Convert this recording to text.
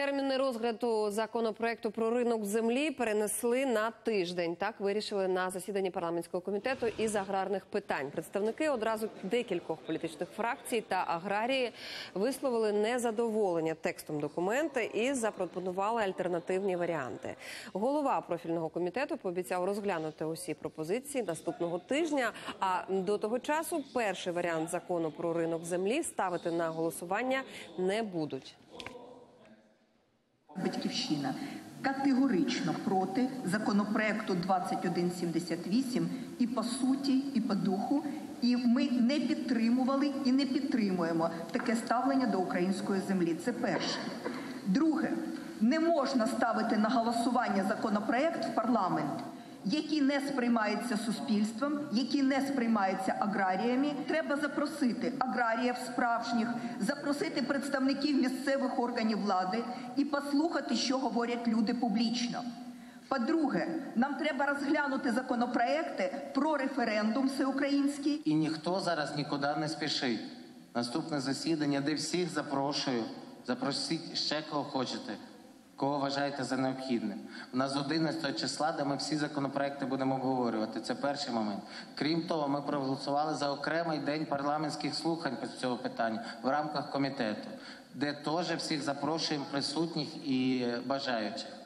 Терміни розгляду законопроекту про ринок землі перенесли на тиждень. Так вирішили на засіданні парламентського комітету із аграрних питань. Представники одразу декількох політичних фракцій та аграрії висловили незадоволення текстом документа і запропонували альтернативні варіанти. Голова профільного комітету пообіцяв розглянути усі пропозиції наступного тижня. А до того часу перший варіант закону про ринок землі ставити на голосування не будуть. Батьківщина категорично проти законопроекту 2178 і по суті, і по духу. І ми не підтримували і не підтримуємо таке ставлення до української землі. Це перше. Друге, не можна ставити на голосування законопроект в парламент, який не сприймається суспільством, який не сприймається аграріями. Треба запросити аграріїв справжніх, запросити представників місцевих органів влади і послухати, що говорять люди публічно. По-друге, нам треба розглянути законопроекти про референдум всеукраїнський. І ніхто зараз нікуди не спішить. Наступне засідання, де всіх запрошую. Запросіть ще кого хочете, кого вважаєте за необхідним. У нас з 11 числа, де ми всі законопроекти будемо обговорювати. Це перший момент. Крім того, ми проголосували за окремий день парламентських слухань з цього питання в рамках комітету, де теж всіх запрошуємо присутніх і бажаючих.